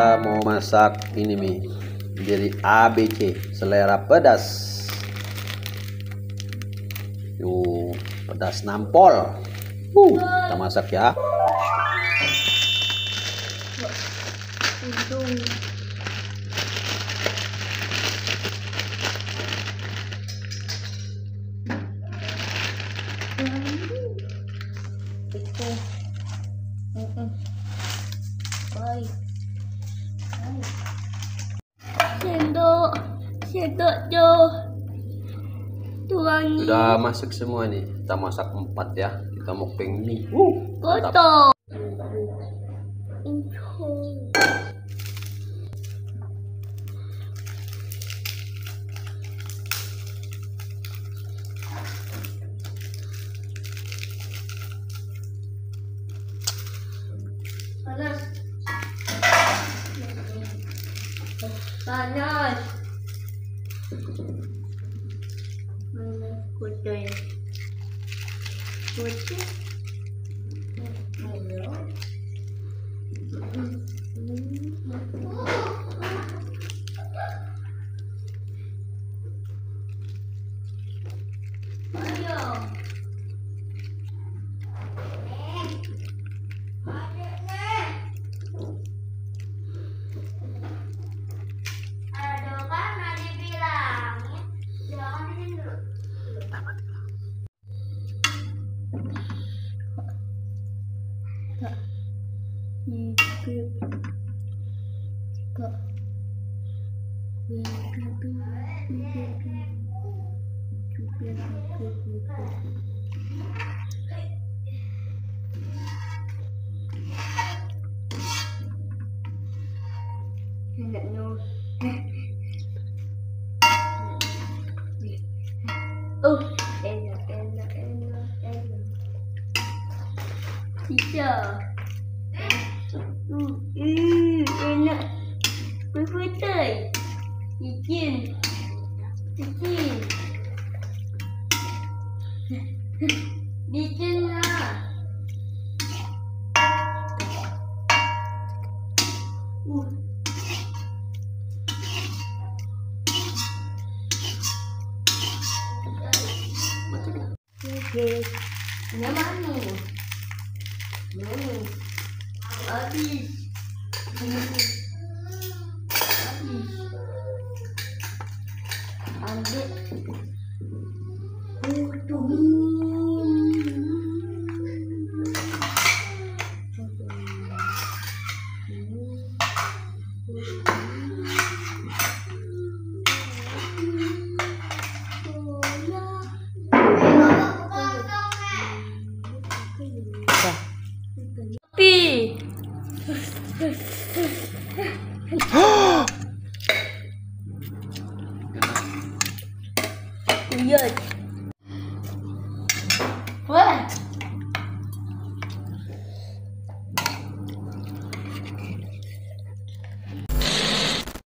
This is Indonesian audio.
kita mau masak ini mi. Jadi ABC selera pedas. Yuk pedas nampol. Uh, kita masak ya Sendok, sendok jo. Tuangi. sudah masak semua nih kita masak empat ya kita mau mie uh. Kotor. Panas. Bạn ơi. Của trời Của chết Yeah. thợ nhi kiếp cỡ quyền kiếp teacher. Mm, mm, and uh, computer. Chicken. Chicken. Chicken lah. Uh. Okay. Nama ni. Habis. Habis. 삐. 리얼.